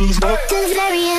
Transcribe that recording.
He's working very